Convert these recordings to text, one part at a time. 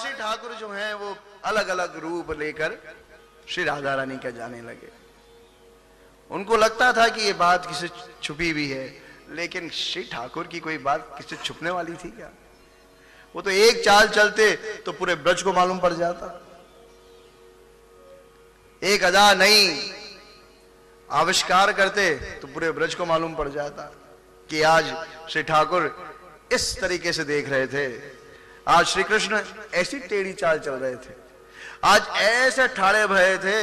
श्री ठाकुर जो हैं, वो अलग अलग रूप लेकर श्री राधा रानी का जाने लगे। उनको लगता था कि ये बात किसी छुपी भी है, लेकिन श्री ठाकुर की कोई बात किसी छुपने वाली थी क्या? वो तो एक चाल चलते तो पूरे ब्रज को मालूम पड़ जाता। एक अदा नहीं, आविष्कार करते तो पूरे ब्रज को मालूम पड़ जाता कि आज श्री ठाकुर इस तरीके से देख रहे थे। आज श्री कृष्ण ऐसी टेढ़ी चाल चल रहे थे। आज ऐसे ठाड़े भये थे।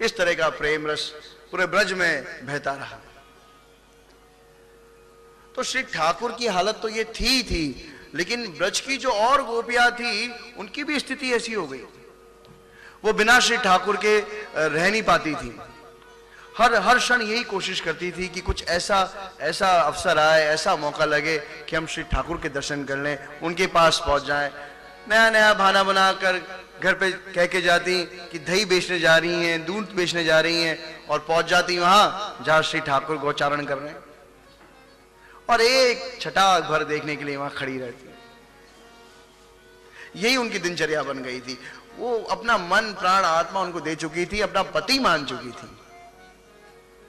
इस तरह का प्रेम रस पूरे ब्रज में बहता रहा। तो श्री ठाकुर की हालत तो ये थी थी, लेकिन ब्रज की जो और गोपियाँ थी, उनकी भी स्थिति ऐसी हो गई। वो बिना श्री ठाकुर के रह नहीं पाती थी। हर हर क्षण यही कोशिश करती थी कि कुछ ऐसा ऐसा अवसर आए, ऐसा मौका लगे कि हम श्री ठाकुर के दर्शन कर लें, उनके पास पहुँच जाएँ। नया नया बहाना बनाकर घर पे कह के जाती कि दही बेचने जा रही हैं, दूध बेचने जा रही हैं, और पहुँच जाती वहाँ, जहाँ श्री ठाकुर गोचारण कर रहे और एक छटाक भर देखने के लिए वहाँ खड़ी रहती यही उनकी दिनचर्या बन गई थी। वो अपना मन, प्राण, आत्मा उनको दे चुकी थी, अपना पति मान चुकी थी।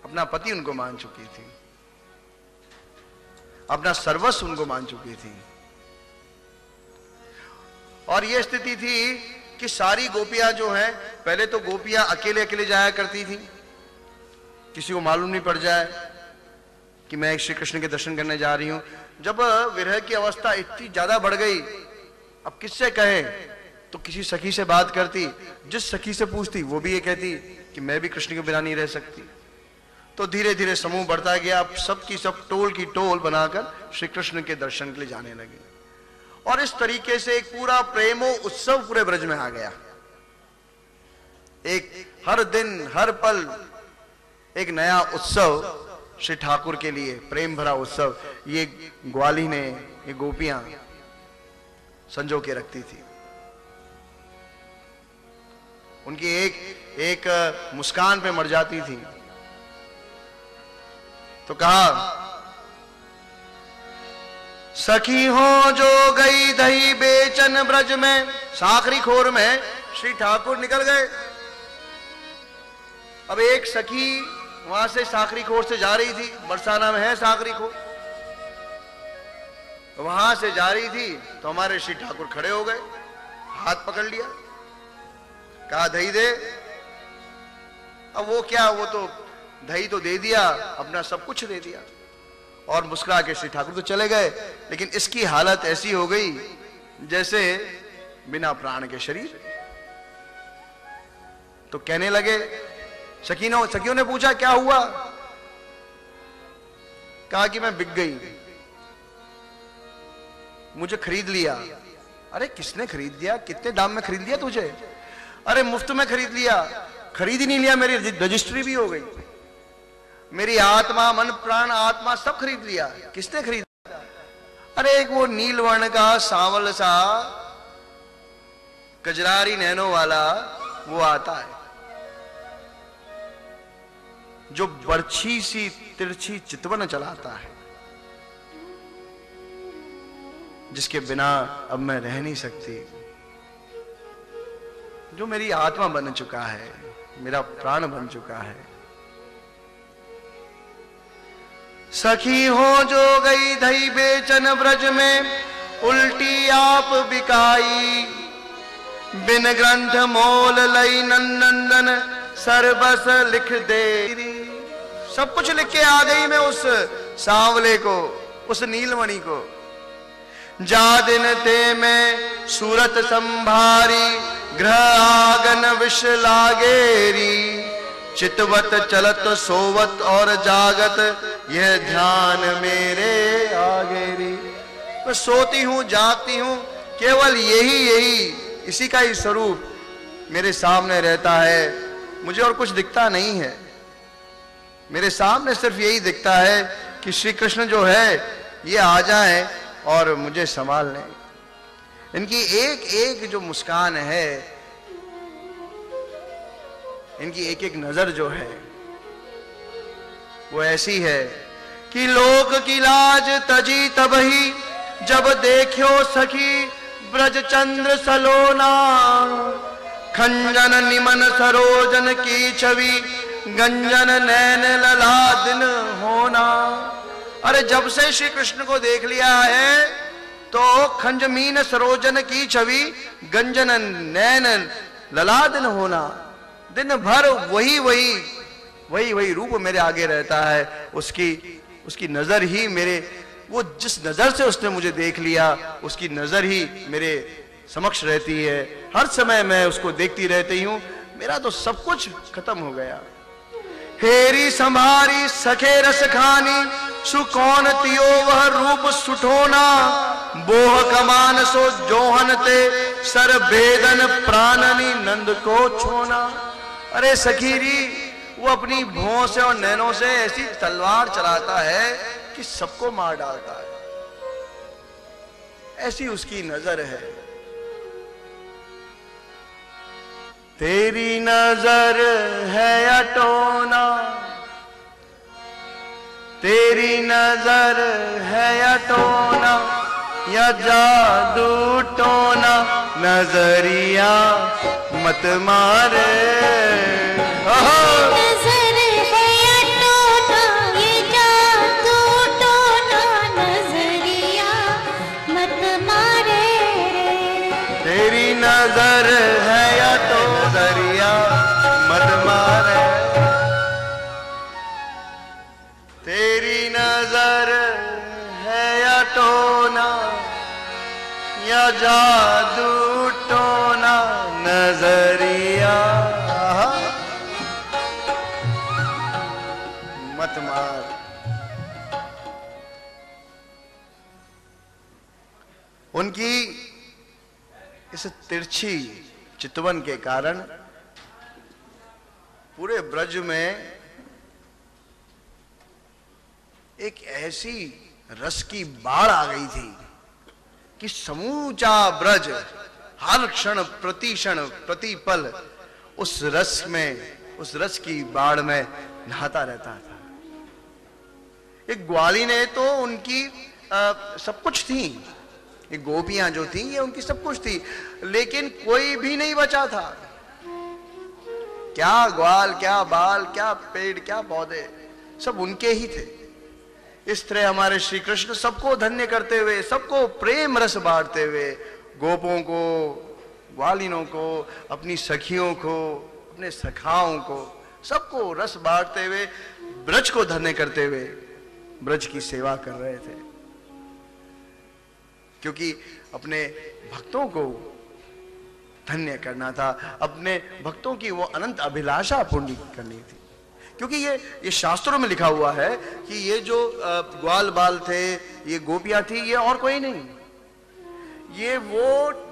अपना पति उनको मान चुकी थी। अपना सर्वस्व उनको मान चुकी थी। और यह स्थिति थी कि सारी गोपियाँ जो हैं, पहले तो गोपियाँ अकेले अकेले जाया करती थी। किसी को मालूम नहीं पड़ जाए कि मैं श्री कृष्ण के दर्शन करने जा रही हूँ। जब विरह की अवस्था इतनी ज़्यादा बढ़ गई, अब किससे कहे? तो किसी सखी से बात करती। जिस सखी से पूछती, वो भी ये कहती कि मैं भी कृष्ण के बिना नहीं रह सकती। तो धीरे धीरे समूह बढ़ता गया। अब सबकी सब टोल की टोल बनाकर श्री कृष्ण के दर्शन के लिए जाने लगे। और इस तरीके से एक पूरा प्रेमो उत्सव पूरे ब्रज में आ गया। एक हर दिन, हर पल एक नया उत्सव श्री ठाकुर के लिए, प्रेम भरा उत्सव। ये ग्वाली ने, ये गोपियाँ संजो के रखती थी। उनकी एक एक मुस्कान पे मर जाती थी। तो कहा, सखी हो जो गई दही बेचन ब्रज में, साखरी खोर में, श्री ठाकुर निकल गए। अब एक सखी वहाँ से साखरी खोर से जा रही थी, बरसाना में है साखरी खोर। वहाँ से जा रही थी तो हमारे श्री ठाकुर खड़े हो गए, हाथ पकड़ लिया। कहा, दही दे। अब वो क्या, वो तो दही तो दे दिया, अपना सब कुछ दे दिया। और मुस्कुरा के श्री ठाकुर तो चले गए। लेकिन इसकी हालत ऐसी हो गई, जैसे बिना प्राण के शरीर। तो कहने लगे सकीनों सखियों ने पूछा, क्या हुआ? कहा कि मैं बिक गई। मुझे खरीद लिया। अरे, किसने खरीद दिया? कितने दाम में खरीद लिया तुझे? अरे, मुफ़्त में खरीद लिया। खरीद ही नहीं लिया, मेरी रजिस्ट्री भी हो गई। मेरी आत्मा, मन, प्राण, आत्मा सब खरीद लिया। किसने खरीदा अरे एक वो नील वर्ण का सांवल सा, कजरारी नैनो वाला, वो आता है। जो बर्छी सी, तिरछी चितवन चलाता है। जिसके बिना अब मैं रह नहीं सकती। जो मेरी आत्मा बन चुका है, मेरा प्राण बन चुका है सखी हो जो गई धई बेचन ब्रज में, उल्टी आप बिकाई। बिन ग्रंथ मोल लई नंदन सरबस लिख दे। सब कुछ लिख के आ गई मैं उस सांवले को, उस नीलमणि को। जा दिन ते मैं सूरत संभारी, ग्रह आगन विष लागेरी। चितवत चलत सोवत और जागत, यह ध्यान मेरे आगे री। मैं सोती हूँ, जागती हूँ, केवल यही यही, इसी का ही स्वरूप मेरे सामने रहता है। मुझे और कुछ दिखता नहीं है। मेरे सामने सिर्फ़ यही दिखता है कि श्री कृष्ण जो है, ये आ जाए और मुझे संभाल लें इनकी एक एक जो मुस्कान है इनकी एक एक नज़र जो है, वो ऐसी है कि लोक की लाज तजी तब ही जब देखो सखी ब्रज चंद्र सलोना। खंजन निमन सरोजन की छवि, गंजन नैन लला दिन होना। अरे जब से श्री कृष्ण को देख लिया है तो खंजमीन सरोजन की छवि, गंजन नैन लला दिन होना। दिन भर वही वही वही वही रूप मेरे आगे रहता है। उसकी उसकी नज़र ही मेरे, वो जिस नज़र से उसने मुझे देख लिया, उसकी नज़र ही मेरे समक्ष रहती है। हर समय मैं उसको देखती रहती हूँ। मेरा तो सब कुछ खत्म हो गया। हेरी संभारी, सखे रस खानी सुकौन तियो वह रूप सुठोना? बोह कमान सो जोहन ते, सर बेदन प्राणनी नंद को छोना। अरे सखीरी, वो अपनी भों से और नैनों से ऐसी तलवार चलाता है कि सबको मार डालता है। ऐसी उसकी नज़र है। तेरी नज़र है अटोना, तेरी नज़र है अटोना। या जादू टोना नज़रिया मत मारे। जादू टोना नज़रिया। मत मार। उनकी इस तिरछी चितवन के कारण पूरे ब्रज में एक ऐसी रस की बाढ़ आ गई थी। कि समूचा ब्रज हर क्षण प्रति क्षण प्रति पल उस रस में उस रस की बाढ़ में नहाता रहता था। एक ग्वाली ने तो उनकी आ, सब कुछ थी। ये गोपियाँ जो थी ये उनकी सब कुछ थी लेकिन कोई भी नहीं बचा था। क्या ग्वाल क्या बाल क्या पेड़ क्या पौधे सब उनके ही थे। इस तरह हमारे श्री कृष्ण सबको धन्य करते हुए, सबको प्रेम रस बांटते हुए, गोपों को वालिनों को, अपनी सखियों को, अपने सखाओं को, सबको रस बांटते हुए, ब्रज को धन्य करते हुए ब्रज की सेवा कर रहे थे। क्योंकि अपने भक्तों को धन्य करना था, अपने भक्तों की वो अनंत अभिलाषा पूर्ण करनी थी। क्योंकि ये ये शास्त्रों में लिखा हुआ है कि ये जो ग्वाल बाल थे ये गोपियाँ थी ये और कोई नहीं। ये वो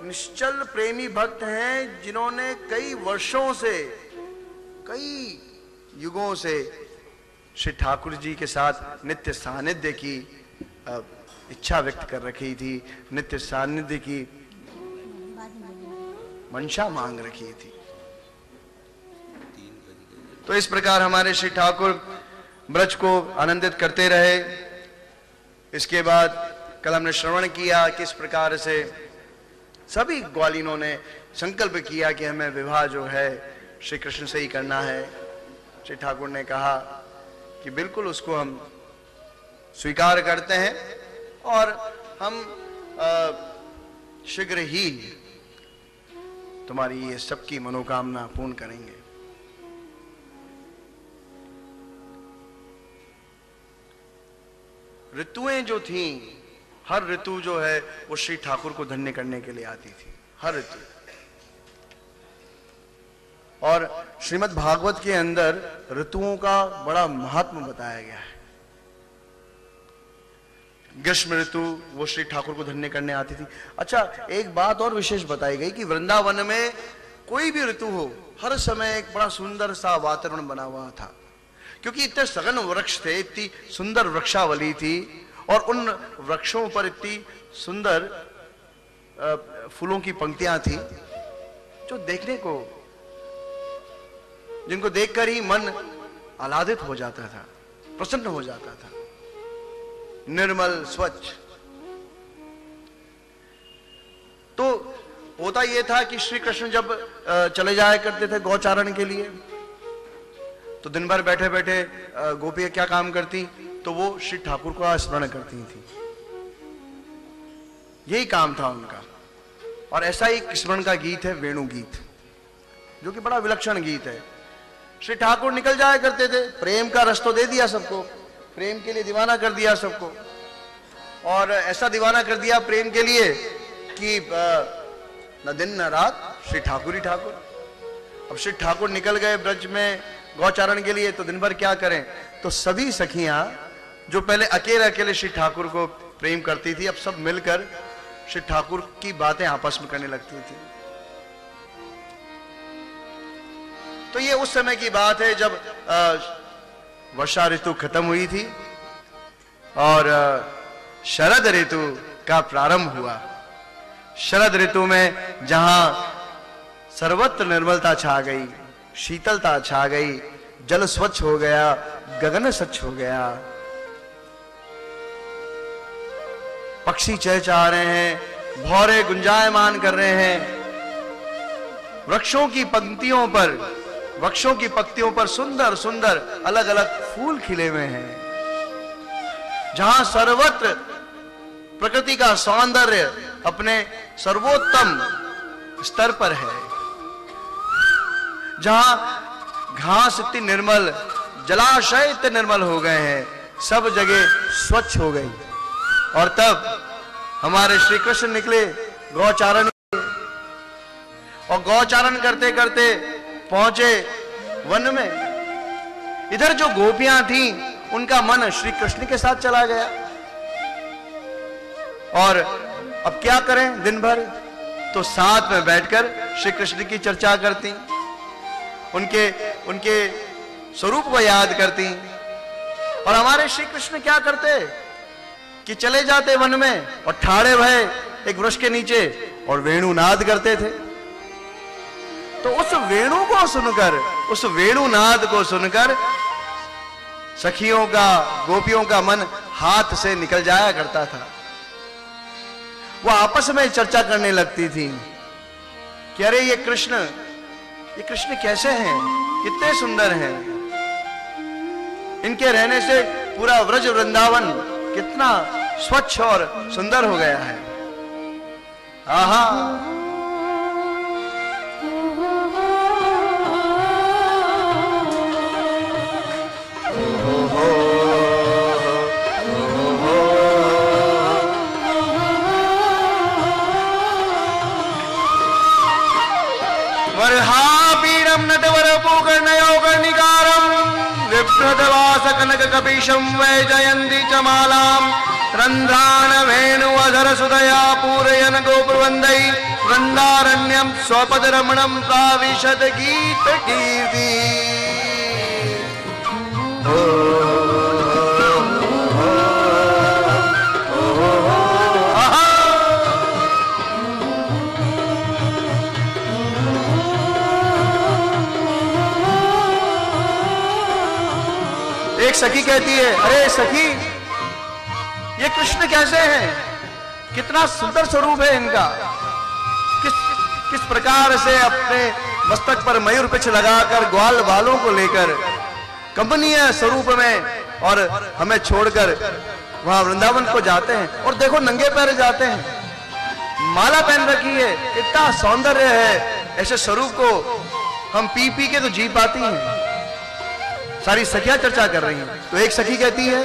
निश्चल प्रेमी भक्त हैं जिन्होंने कई वर्षों से कई युगों से श्री ठाकुर जी के साथ नित्य सानिध्य की इच्छा व्यक्त कर रखी थी नित्य सानिध्य की मंशा मांग रखी थी। तो इस प्रकार हमारे श्री ठाकुर ब्रज को आनंदित करते रहे। इसके बाद कल हमने श्रवण किया किस प्रकार से सभी ग्वालिनों ने संकल्प किया कि हमें विवाह जो है श्री कृष्ण से ही करना है। श्री ठाकुर ने कहा कि बिल्कुल उसको हम स्वीकार करते हैं और हम शीघ्र ही तुम्हारी ये सबकी मनोकामना पूर्ण करेंगे। ऋतुएँ जो थी, हर ऋतु जो है, वो श्री ठाकुर को धन्य करने के लिए आती थी, हर ऋतु। और श्रीमद् भागवत के अंदर ऋतुओं का बड़ा महत्व बताया गया है। ग्रीष्म ऋतु, वो श्री ठाकुर को धन्य करने आती थी। अच्छा एक बात और विशेष बताई गई कि वृंदावन में कोई भी ऋतु हो, हर समय एक बड़ा सुंदर सा वातावरण बना हुआ था। क्योंकि इतने सघन वृक्ष थे, इतनी सुंदर वृक्षावली थी, और उन वृक्षों पर इतनी सुंदर फूलों की पंक्तियाँ थी, जो देखने को, जिनको देखकर ही मन आह्लादित हो जाता था, प्रसन्न हो जाता था। निर्मल, स्वच्छ। तो होता यह था कि श्री कृष्ण जब चले जाया करते थे गौचारण के लिए तो दिन भर बैठे बैठे गोपियाँ क्या काम करती? तो वो श्री ठाकुर का स्मरण करती थी। यही काम था उनका। और ऐसा ही स्मरण का गीत है, वेणु गीत, जो कि बड़ा विलक्षण गीत है। श्री ठाकुर निकल जाया करते थे, प्रेम का रस तो दे दिया सबको, प्रेम के लिए दीवाना कर दिया सबको। और ऐसा दीवाना कर दिया प्रेम के लिए कि न दिन, न रात, श्री ठाकुर ही ठाकुर। अब श्री ठाकुर निकल गए ब्रज में गौचारण के लिए तो दिन भर क्या करें? तो सभी सखियाँ, जो पहले अकेले अकेले श्री ठाकुर को प्रेम करती थी, अब सब मिलकर श्री ठाकुर की बातें आपस में करने लगती थी। तो ये उस समय की बात है जब वर्षा ऋतु खत्म हुई थी और शरद ऋतु का प्रारंभ हुआ। शरद ऋतु में जहाँ सर्वत्र निर्मलता छा गई, शीतलता छा गई, जल स्वच्छ हो गया, गगन स्वच्छ हो गया। पक्षी चहचा रहे हैं, भौरे गुंजायमान कर रहे हैं। वृक्षों की पंक्तियों पर, वृक्षों की पत्तियों पर सुंदर सुंदर अलग अलग फूल खिले हुए हैं। जहाँ सर्वत्र प्रकृति का सौंदर्य अपने सर्वोत्तम स्तर पर है। जहाँ घास इतनी निर्मल, जलाशय इतने निर्मल हो गए हैं, सब जगह स्वच्छ हो गई। और तब हमारे श्री कृष्ण निकले गौचारण और गौचारण करते करते पहुँचे वन में। इधर जो गोपियाँ थी, उनका मन श्री कृष्ण के साथ चला गया। और अब क्या करें दिन भर? तो साथ में बैठकर श्री कृष्ण की चर्चा करती। उनके उनके स्वरूप को याद करती। और हमारे श्री कृष्ण क्या करते? कि चले जाते वन में और ठाड़े भय एक वृक्ष के नीचे और वेणु नाद करते थे। तो उस वेणु को सुनकर, उस वेणुनाद को सुनकर सखियों का, गोपियों का मन हाथ से निकल जाया करता था। वो आपस में चर्चा करने लगती थी कि अरे ये कृष्ण ये कृष्ण कैसे हैं? कितने सुंदर हैं। इनके रहने से पूरा व्रज वृंदावन कितना स्वच्छ और सुंदर हो गया है। आहा! कपिशं वैजयन्ति च मालाम् रन्ध्राणवेणुवधरसुदया पूरयन् गोपुवन्दै वृन्दारण्यं स्वपदरमणं प्राविशद गीतकीर्ति। सखी कहती है, अरे सखी, ये कृष्ण कैसे हैं? कितना सुंदर स्वरूप है इनका। किस किस प्रकार से अपने मस्तक पर मयूर पिछ लगाकर ग्वाल बालों को लेकर कंपनीय स्वरूप में और हमें छोड़कर वहाँ वृंदावन को जाते हैं। और देखो, नंगे पैर जाते हैं। माला पहन रखी है, इतना सौंदर्य है, ऐसे स्वरूप को हम पी पी के तो जी पाती हैं। सारी सखियाँ चर्चा कर रही हैं। तो एक सखी कहती है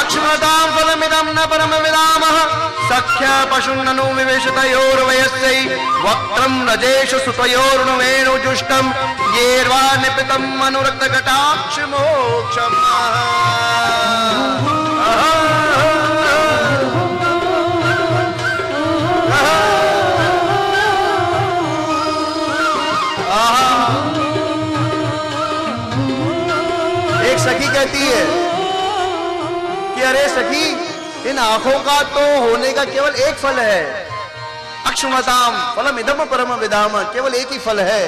अक्षमतां फलमिदं न परमविदामः सख्य पशुननु विवेशतयोर्वयस्यै, वक्त्रं रजेषु सुतयोर्णुवेणुजुष्टं येर्वा निपितम् अनुरक्तकटाक्षमोक्षम् एक सखी कहती है कि, अरे सखी इन आँखों का तो होने का केवल एक फल है। अक्षमताम, फलम इदम परम विधाम केवल एक ही फल है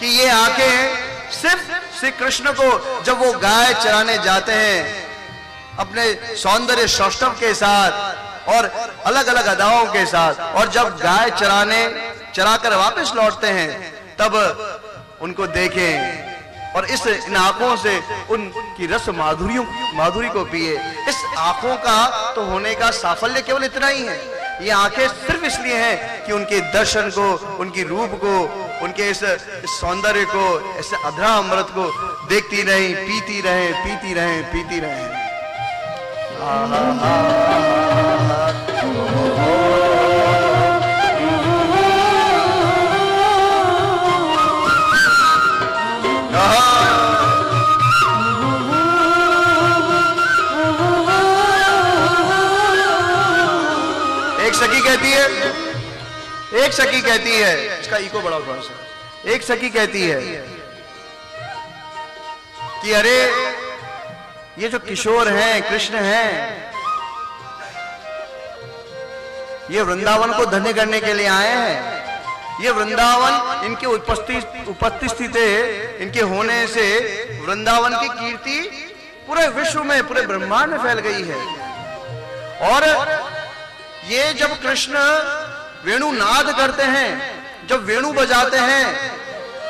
कि ये आँखें सिर्फ़ श्री कृष्ण को जब वो गाय चराने जाते हैं, अपने सौंदर्य सौष्ठव के साथ और अलग अलग अदाओं के साथ, और जब गाय चराने, चराकर वापस लौटते हैं, तब उनको देखें। और इस इन आँखों से उनकी रस माधुरियों माधुरी को पिए। इस आँखों का तो होने का साफल्य केवल इतना ही है। ये आँखें सिर्फ़ इसलिए हैं कि उनके दर्शन को उनकी रूप को उनके इस, सौंदर्य को इस अधरा अमृत को देखती रहें पीती रहें पीती रहें पीती रहें। एक सखी कहती है एक सखी कहती है इसका इको बड़ा सा। एक सखी कहती है कि अरे ये जो किशोर हैं कृष्ण हैं ये वृंदावन को धन्य करने के लिए आए हैं। ये वृंदावन इनके उपस्थित उपस्थित इनके होने से वृंदावन की कीर्ति पूरे विश्व में पूरे ब्रह्मांड में फैल गई है। और ये जब कृष्ण वेणु नाद करते हैं, जब वेणु बजाते हैं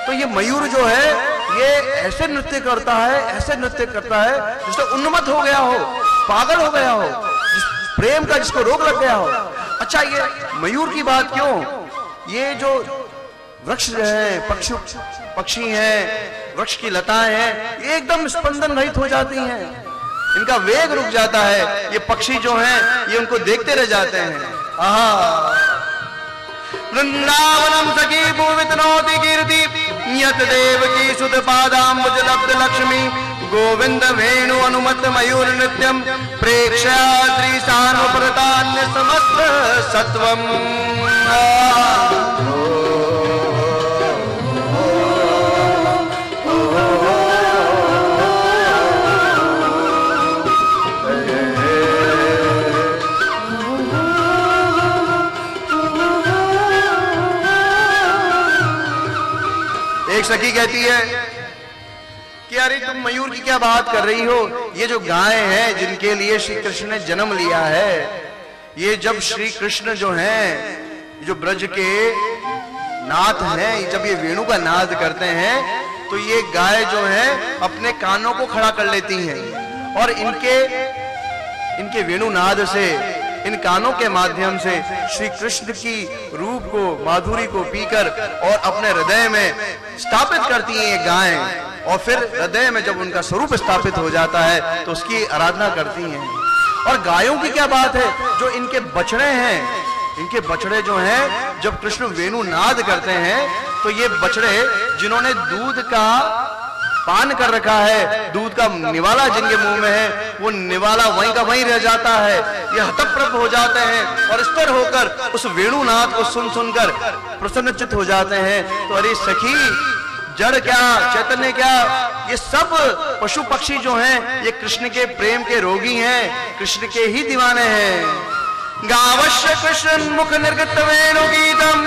तो ये मयूर जो है, ये ऐसे नृत्य करता है, ऐसे नृत्य करता है, जिससे उन्मत हो गया हो, पागल हो गया हो प्रेम का जिसको रोग लग गया हो। अच्छा ये मयूर की बात क्यों? ये जो वृक्ष है, पक्षी पक्षी हैं, वृक्ष की लताएँ हैं एकदम स्पंदन रहित हो जाती हैं। इनका वेग रुक जाता है। ये पक्षी जो हैं, ये उनको देखते रह जाते हैं। आहा। वृंदावनम सखी भूवितनोति कीर्ति, यत देव की सुत पादाम्बुज लब्ध लक्ष्मी, गोविंद वेणु अनुमत मयूर नृत्यम प्रेक्षा त्रिशानुप्रतान्य समस्त सत्वम। एक सखी कहती है कि अरे तुम मयूर की क्या बात कर रही हो? ये जो गाय है, जिनके लिए श्री कृष्ण ने जन्म लिया है, ये जब श्री कृष्ण जो हैं जो ब्रज के नाथ हैं जब ये वेणु का नाद करते हैं तो ये गाय जो है, अपने कानों को खड़ा कर लेती हैं। और इनके इनके वेणु नाद से इन कानों के माध्यम से श्री कृष्ण की रूप को, माधुरी को पीकर और अपने हृदय में स्थापित करती हैं ये गायें। और फिर हृदय में जब उनका स्वरूप स्थापित हो जाता है तो उसकी आराधना करती हैं। और गायों की क्या बात है? जो इनके बछड़े हैं, इनके बछड़े जो हैं, जब कृष्ण वेणु नाद करते हैं तो ये बछड़े जिन्होंने दूध का पान कर रखा है। दूध का निवाला जिनके मुँह में है, वो निवाला वहीं का वहीं रह जाता है। ये हतप्रभ हो जाते हैं और स्थिर होकर उस वेणुनाथ को सुन सुनकर प्रसन्नचित हो जाते हैं। तो अरे सखी, जड़ क्या, चैतन्य क्या, ये सब पशु पक्षी जो हैं, ये कृष्ण के प्रेम के रोगी हैं, कृष्ण के ही दीवाने हैं। गावश्य कृष्ण मुख निर्गत वेणु गीतम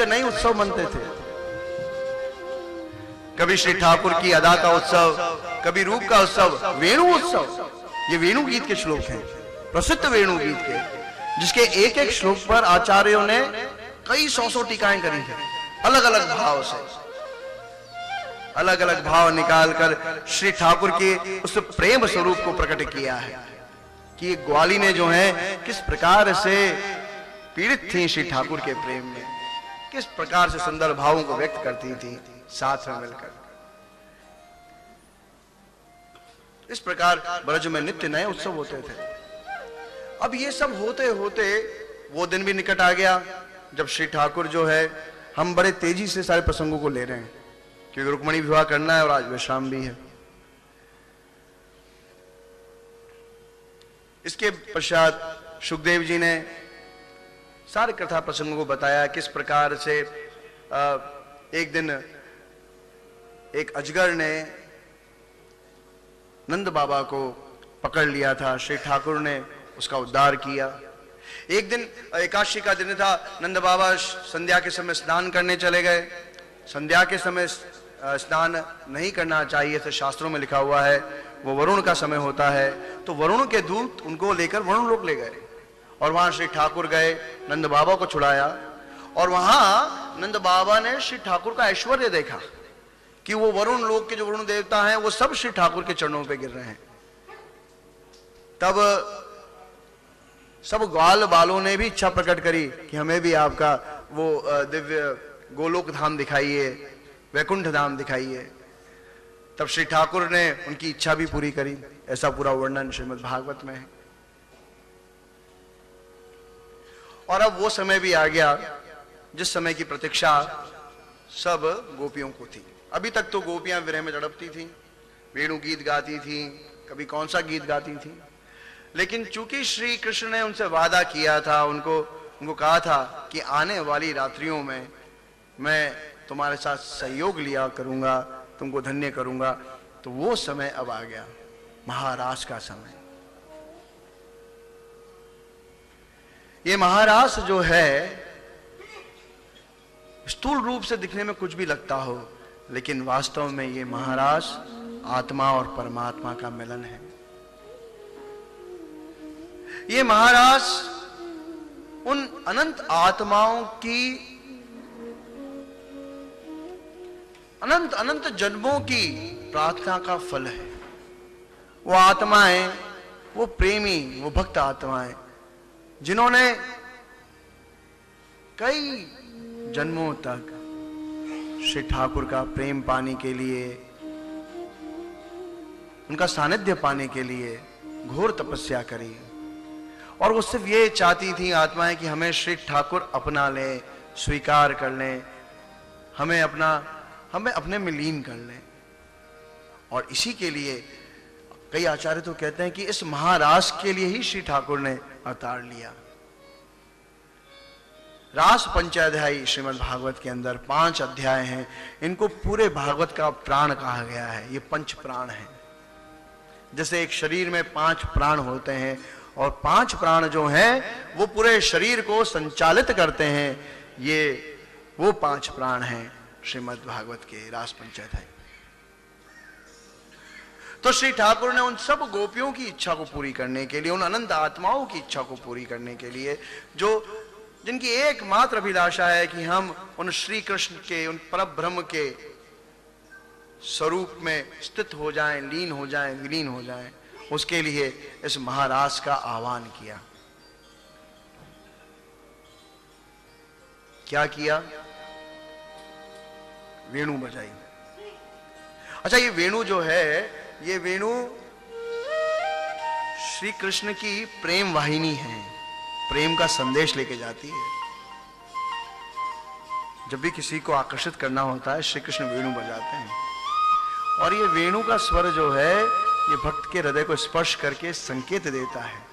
नित्य नई उत्सव मनते थे। कभी श्री ठाकुर की अदा का उत्सव, कभी रूप का उत्सव, वेणु उत्सव, ये वेणु गीत के श्लोक हैं, प्रसिद्ध वेणु गीत के, जिसके एक एक श्लोक पर आचार्यों ने कई सौ सौ टीकाएँ करी हैं अलग अलग भाव से। अलग अलग भाव निकालकर श्री ठाकुर के उस प्रेम स्वरूप को प्रकट किया है, कि ग्वाली ने जो है, किस प्रकार से पीड़ित थी श्री ठाकुर के प्रेम में। किस प्रकार से सुंदर भावों को व्यक्त करती थी, साथ में मिलकर। इस प्रकार ब्रज में नित्य नए उत्सव होते थे। अब ये सब होते होते वो दिन भी निकट आ गया, जब श्री ठाकुर जो है, हम बड़े तेज़ी से सारे प्रसंगों को ले रहे हैं, क्योंकि रुक्मणी विवाह करना है और आज विश्राम भी है। इसके पश्चात सुखदेव जी ने सारे कथा प्रसंगों को बताया, किस प्रकार से एक दिन एक अजगर ने नंद बाबा को पकड़ लिया था, श्री ठाकुर ने उसका उद्धार किया। एक दिन एकादशी का दिन था, नंद बाबा संध्या के समय स्नान करने चले गए। संध्या के समय स्नान नहीं करना चाहिए थे, शास्त्रों में लिखा हुआ है, वो वरुण का समय होता है तो वरुण के दूत उनको लेकर वरुण लोग ले गए। और वहाँ श्री ठाकुर गए, नंद बाबा को छुड़ाया। और वहाँ नंद बाबा ने श्री ठाकुर का ऐश्वर्य देखा कि वो वरुण लोग के जो वरुण देवता हैं, वो सब श्री ठाकुर के चरणों पे गिर रहे हैं। तब सब ग्वाल बालों ने भी इच्छा प्रकट करी कि हमें भी आपका वो दिव्य गोलोक धाम दिखाइए, वैकुंठ धाम दिखाइए। तब श्री ठाकुर ने उनकी इच्छा भी पूरी करी। ऐसा पूरा वर्णन श्रीमद भागवत में है। और अब वो समय भी आ गया जिस समय की प्रतीक्षा सब गोपियों को थी। अभी तक तो गोपियाँ विरह में तड़पती थी, वेणु गीत गाती थी, कभी कौन सा गीत गाती थी। लेकिन चूँकि श्री कृष्ण ने उनसे वादा किया था, उनको उनको कहा था कि आने वाली रात्रियों में मैं तुम्हारे साथ सहयोग लिया करूँगा, तुमको धन्य करूँगा तो वो समय अब आ गया, महाराज का समय। ये महाराज जो है, स्थूल रूप से दिखने में कुछ भी लगता हो, लेकिन वास्तव में ये महाराज आत्मा और परमात्मा का मिलन है। ये महाराज उन अनंत आत्माओं की, अनंत अनंत जन्मों की प्रार्थना का फल है। वो आत्माएँ, वो प्रेमी, वो भक्त आत्माएँ जिन्होंने कई जन्मों तक श्री ठाकुर का प्रेम पाने के लिए, उनका सानिध्य पाने के लिए घोर तपस्या करी। और वो सिर्फ़ ये चाहती थी आत्माएँ कि हमें श्री ठाकुर अपना ले, स्वीकार कर लें, हमें अपना, हमें अपने में लीन कर लें। और इसी के लिए कई आचार्य तो कहते हैं कि इस महारास के लिए ही श्री ठाकुर ने अवतार लिया। रास पंचाध्यायी श्रीमद् भागवत के अंदर, पाँच अध्याय हैं। इनको पूरे भागवत का प्राण कहा गया है। ये पंच प्राण है। जैसे एक शरीर में पाँच प्राण होते हैं और पाँच प्राण जो हैं, वो पूरे शरीर को संचालित करते हैं। ये वो पाँच प्राण हैं श्रीमद् भागवत के रास पंचाध्याय तो श्री ठाकुर ने उन सब गोपियों की इच्छा को पूरी करने के लिए उन अनंत आत्माओं की इच्छा को पूरी करने के लिए जो जिनकी एकमात्र अभिलाषा है कि हम उन श्री कृष्ण के उन पर ब्रह्म के स्वरूप में स्थित हो जाएँ, लीन हो जाएँ, विलीन हो जाएँ, उसके लिए इस महाराज का आह्वान किया। क्या किया? वेणु बजाई। अच्छा ये वेणु जो है ये वेणु श्री कृष्ण की प्रेम वाहिनी है। प्रेम का संदेश लेके जाती है। जब भी किसी को आकर्षित करना होता है श्री कृष्ण वेणु बजाते हैं। और ये वेणु का स्वर जो है, ये भक्त के हृदय को स्पर्श करके संकेत देता है।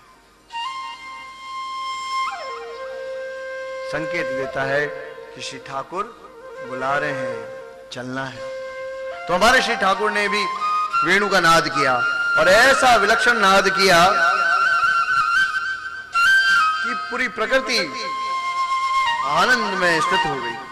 संकेत देता है कि श्री ठाकुर बुला रहे हैं, चलना है। तो हमारे श्री ठाकुर ने भी वेणु का नाद किया और ऐसा विलक्षण नाद किया कि पूरी प्रकृति आनंद में स्थित हो गई।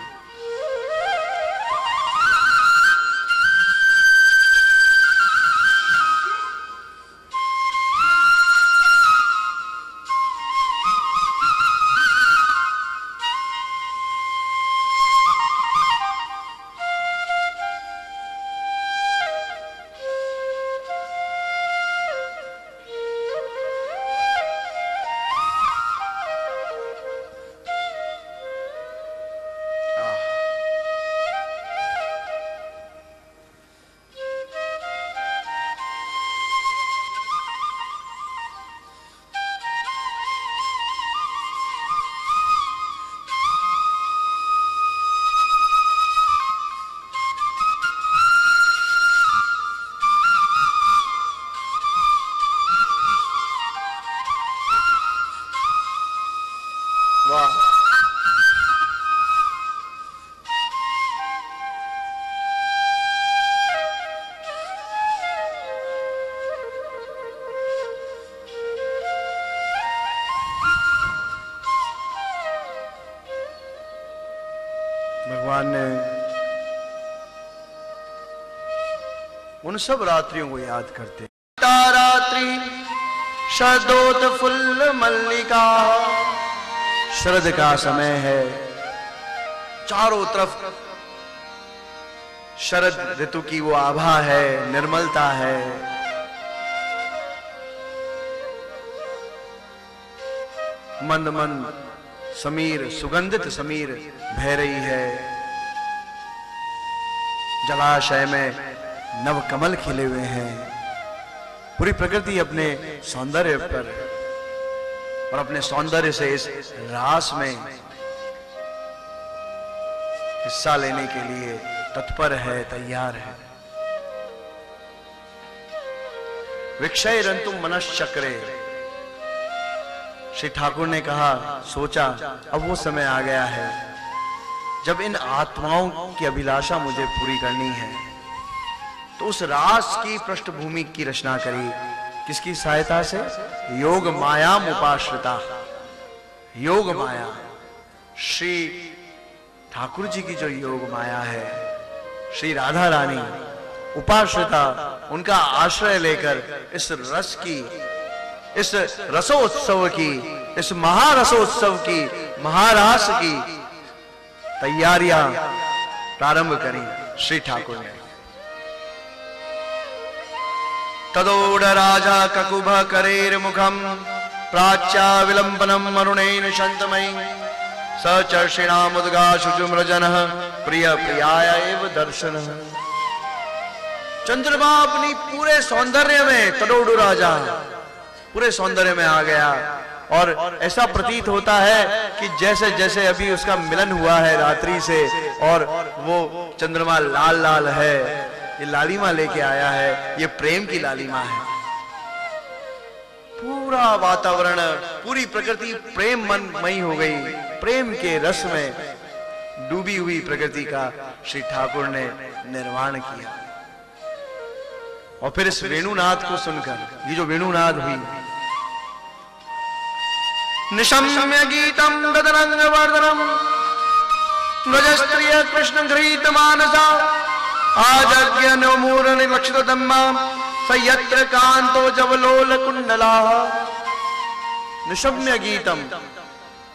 उन सब रात्रियों को याद करते रात्रि शरदोत फुल मल्लिका। शरद का समय है। चारों तरफ़ शरद ऋतु की वो आभा है, निर्मलता है। मंद मंद समीर, सुगंधित समीर बह रही है। जलाशय में नव कमल खिले हुए हैं। पूरी प्रकृति अपने सौंदर्य पर और अपने सौंदर्य से इस रास में हिस्सा लेने के लिए तत्पर है, तैयार है। विक्षय रंतु मनश्चक्रे। श्री ठाकुर ने कहा, सोचा, अब वो समय आ गया है, जब इन आत्माओं की अभिलाषा मुझे पूरी करनी है। तो उस रास की पृष्ठभूमि की रचना करी। किसकी सहायता से? योग माया उपाश्रिता योग माया। श्री ठाकुर जी की जो योग माया है, श्री राधा रानी, उपाश्रिता, उनका आश्रय लेकर इस रस की, इस रसोत्सव की, इस महारसोत्सव की, महारास की तैयारियाँ प्रारंभ करी श्री ठाकुर ने। तदोड राजा ककुभ करेर मुखम प्राच्या विलंबनम मरुणेन शंतमयी सचर्षिणामुद्गा शुचुमृजन प्रिय प्रियाय एव दर्शन। चंद्रमा अपनी पूरे सौंदर्य में तडोडू राजा, पूरे सौंदर्य में आ गया। और ऐसा प्रतीत होता है कि जैसे जैसे अभी उसका मिलन हुआ है रात्रि से, और वो चंद्रमा लाल लाल है। ये लालिमा लेके आया है, ये प्रेम की लालिमा है। पूरा वातावरण, पूरी प्रकृति प्रेम मनमयी हो गई। प्रेम के रस में डूबी हुई प्रकृति का श्री ठाकुर ने निर्माण किया। और फिर इस वेणुनाथ को सुनकर, ये जो वेणुनाथ हुई। निशम्य गीतम गदरंग वर्धनम कृष्ण घृत मानसा आजज्ञ नमूर निलक्षित दम्मा सयत्र कांतो जवलोल कुंडला निशम्य गीतम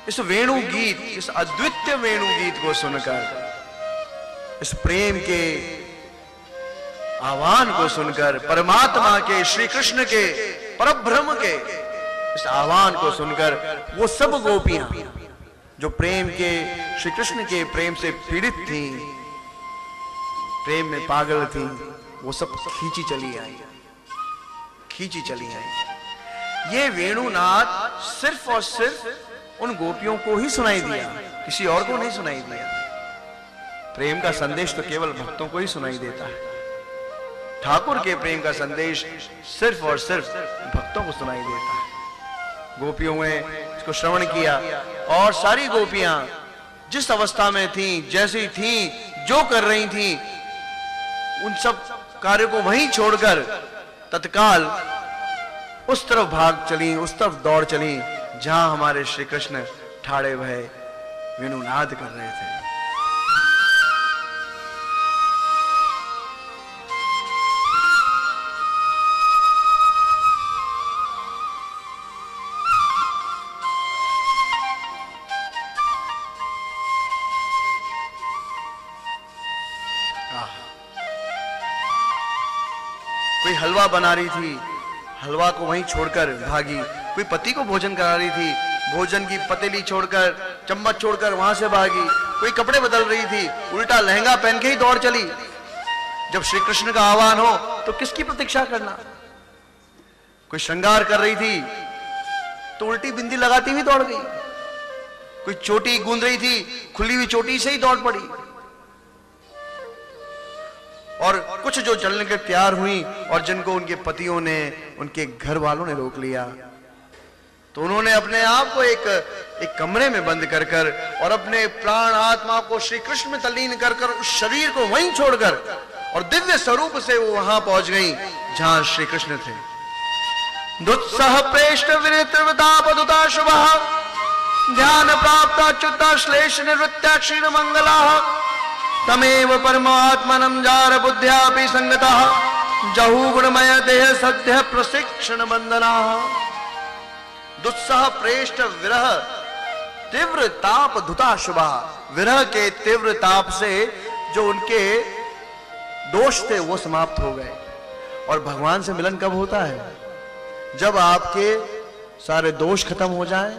इस वेणु गीत इस अद्वितीय वेणु गीत को सुनकर, इस प्रेम के आह्वान को सुनकर, परमात्मा के श्री कृष्ण के, परब्रह्म के, इस आह्वान को सुनकर वो सब गोपियाँ, जो प्रेम के श्री कृष्ण के प्रेम से पीड़ित थी प्रेम में पागल थी, वो सब खींची चली आई। खींची चली आई। ये वेणुनाथ सिर्फ़ और सिर्फ़ उन गोपियों को ही सुनाई दिया, किसी और को नहीं सुनाई दिया। प्रेम का संदेश तो केवल भक्तों को ही सुनाई देता है। ठाकुर के प्रेम का संदेश सिर्फ़ और सिर्फ़ भक्तों को सुनाई देता है। गोपियों ने इसको श्रवण किया और सारी गोपियाँ जिस अवस्था में थी, जैसी थी, जो कर रही थी उन सब कार्य को वहीं छोड़कर तत्काल उस तरफ़ भाग चली, उस तरफ़ दौड़ चली, जहाँ हमारे श्री कृष्ण ठाड़े भय विनुनाद कर रहे थे। हलवा बना रही थी। हलवा को वहीं छोड़कर भागी। कोई पति को भोजन करा रही थी। भोजन की पतेली छोड़कर, चम्मच छोड़कर वहाँ से भागी। कोई कपड़े बदल रही थी। उल्टा लहंगा पहन के ही दौड़ चली। जब श्री कृष्ण का आह्वान हो तो किसकी प्रतीक्षा करना? कोई श्रृंगार कर रही थी तो उल्टी बिंदी लगाती हुई दौड़ गई। कोई चोटी गूंद रही थी, खुली हुई चोटी से ही दौड़ पड़ी। और कुछ जो चलने के तैयार हुई और जिनको उनके पतियों ने, उनके घर वालों ने रोक लिया। तो उन्होंने अपने आप को एक एक कमरे में बंद कर कर और अपने प्राण आत्मा को श्री कृष्ण में तल्लीन कर कर उस शरीर को वहीं छोड़कर और दिव्य स्वरूप से वो वहाँ पहुँच गई, जहाँ श्री कृष्ण थे। दुत्सह प्रेष्ट विनित्रवतापदुता शुभ। ध्यान प्राप्त अच्युता श्लेष निवृत्ता क्षीण मंगला। तमेव परमात्मनम जार बुद्ध्यापि संगता जहू गुणमय देह सद्य प्रशिक्षण बंदना दुस्सह प्रेष्ठ विरह, तीव्र ताप धुता शुभा विरह के तीव्र ताप से जो उनके दोष थे, वो समाप्त हो गए। और भगवान से मिलन कब होता है? जब आपके सारे दोष खत्म हो जाएँ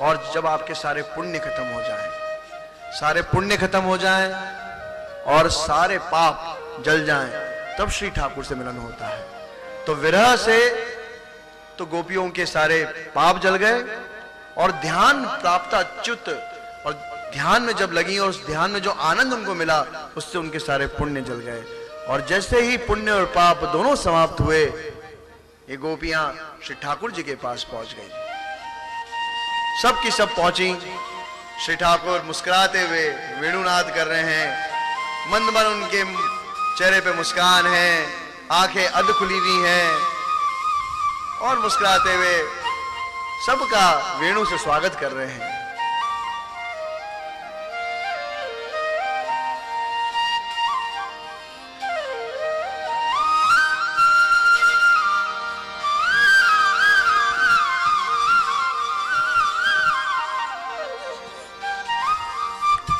और जब आपके सारे पुण्य खत्म हो जाएँ। सारे पुण्य खत्म हो जाएँ और सारे पाप जल जाएँ, तब श्री ठाकुर से मिलन होता है। तो विरह से तो गोपियों के सारे पाप जल गए और ध्यान प्राप्त अच्युत और ध्यान में जब लगी और उस ध्यान में जो आनंद उनको मिला, उससे उनके सारे पुण्य जल गए। और जैसे ही पुण्य और पाप दोनों समाप्त हुए, ये गोपियाँ श्री ठाकुर जी के पास पहुँच गई। सब की सब पहुँची। श्री ठाकुर मुस्कुराते हुए वेणुनाद कर रहे हैं। मंद मन उनके चेहरे पे मुस्कान है, आँखें अध खुली हुई हैं और मुस्कुराते हुए सबका वेणु से स्वागत कर रहे हैं।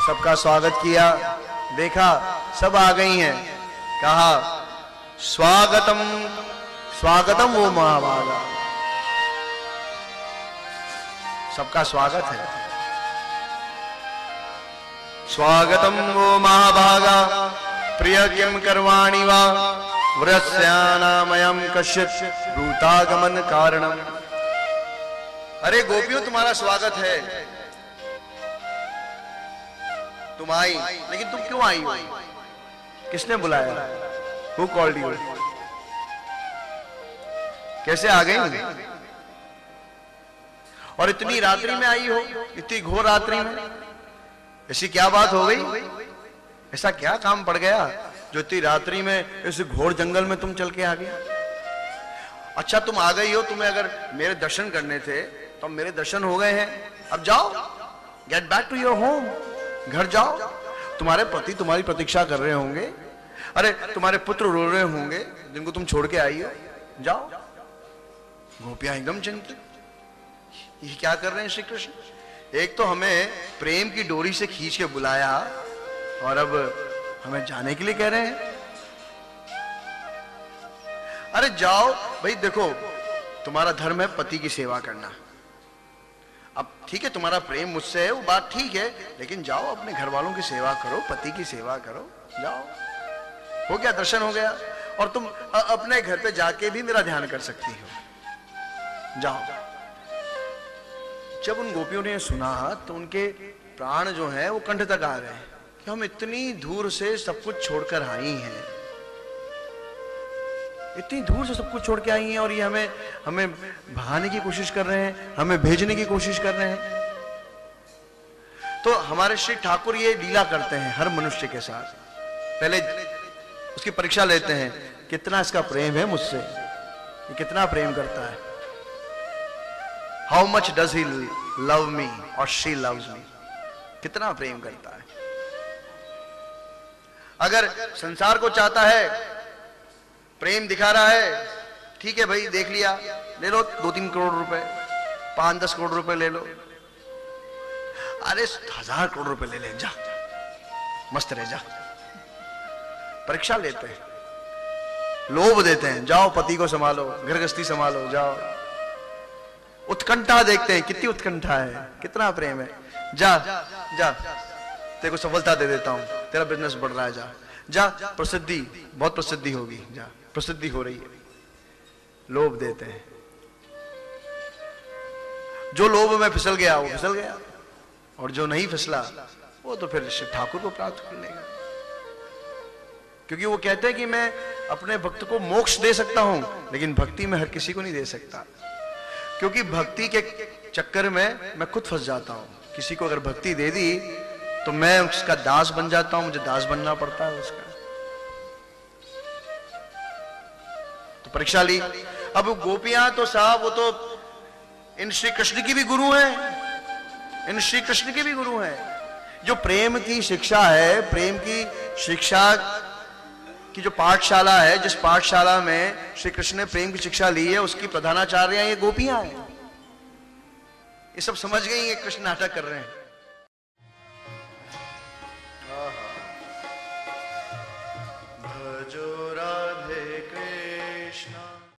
सबका स्वागत किया। देखा, सब आ गई हैं। कहा, स्वागतम स्वागतम वो महाभागा सबका स्वागत है। स्वागतम वो महाभागा प्रिय किम करवाणी वा वृस्यानामयम कश्यप भूतागमन कारणम। अरे गोपियों, तुम्हारा स्वागत है। तुम आई लेकिन तुम क्यों आई हो? किसने बुलाया? हु कॉल्ड यू कैसे आ गई? और इतनी रात्रि में आई हो इतनी घोर रात्रि में? ऐसी क्या बात हो गई? ऐसा क्या काम पड़ गया जो इतनी रात्रि में इस घोर जंगल में तुम चल के आ गई? अच्छा तुम आ गई हो तुम्हें अगर मेरे दर्शन करने थे तो मेरे दर्शन हो गए हैं। अब जाओ get back to your home घर जाओ। तुम्हारे पति तुम्हारी प्रतीक्षा कर रहे होंगे। अरे, तुम्हारे पुत्र रो रहे होंगे, जिनको तुम छोड़ के आई हो। जाओ। गोपियाँ एकदम चिंतित। ये क्या कर रहे हैं श्री कृष्ण एक तो हमें प्रेम की डोरी से खींच के बुलाया और अब हमें जाने के लिए कह रहे हैं। अरे जाओ, भाई देखो, तुम्हारा धर्म है पति की सेवा करना। अब ठीक है, तुम्हारा प्रेम मुझसे है, वो बात ठीक है, लेकिन जाओ अपने घर वालों की सेवा करो, पति की सेवा करो, जाओ। हो गया, दर्शन हो गया। और तुम अपने घर पे जाके भी मेरा ध्यान कर सकती हो। जाओ। जब उन गोपियों ने सुना तो उनके प्राण जो है, वो कंठ तक आ गए। कि हम इतनी दूर से सब कुछ छोड़कर आई हैं। इतनी दूर से सब कुछ छोड़ के आई हैं और ये हमें हमें भगाने की कोशिश कर रहे हैं, हमें भेजने की कोशिश कर रहे हैं। तो हमारे श्री ठाकुर ये लीला करते हैं हर मनुष्य के साथ। पहले उसकी परीक्षा लेते हैं, कितना इसका प्रेम है मुझसे? ये कितना प्रेम करता है। How much does he love me और शी लव्स मी कितना प्रेम करता है। अगर संसार को चाहता है प्रेम दिखा रहा है। ठीक है भाई, देख लिया। ले लो दो तीन करोड़ रुपए। पाँच, दस करोड़ रुपए ले लो। अरे, हज़ार करोड़ रुपए ले ले, जा। मस्त रह, जा। परीक्षा लेते हैं। लोभ देते हैं। जाओ, पति को संभालो घर गृहस्थी संभालो, जाओ। उत्कंठा देखते हैं। कितनी उत्कंठा है। कितना प्रेम है। जा जा तेरे को सफलता दे देता हूँ। तेरा बिज़नेस बढ़ रहा है, जा। जा, प्रसिद्धि, बहुत प्रसिद्धि होगी, जा, प्रसिद्धि हो रही है। लोभ देते हैं। जो लोभ में फिसल गया, वो फिसल गया। और जो नहीं फिसला, वो तो फिर शिव ठाकुर को प्राप्त कर लेगा। क्योंकि वो कहते हैं कि मैं अपने भक्त को मोक्ष दे सकता हूँ, लेकिन भक्ति में हर किसी को नहीं दे सकता। क्योंकि भक्ति के चक्कर में मैं खुद फंस जाता हूँ। किसी को अगर भक्ति दे दी तो मैं उसका दास बन जाता हूँ, मुझे दास बनना पड़ता है उसका। तो परीक्षा ली। अब गोपियाँ तो साहब, वो तो इन श्री कृष्ण की भी गुरु हैं। इन श्री कृष्ण के भी गुरु हैं। जो प्रेम की शिक्षा है, प्रेम की शिक्षा की जो पाठशाला है, जिस पाठशाला में श्री कृष्ण ने प्रेम की शिक्षा ली है, उसकी प्रधानाचार्य ये गोपियाँ हैं। ये सब समझ गई ये कृष्ण नाटक कर रहे हैं।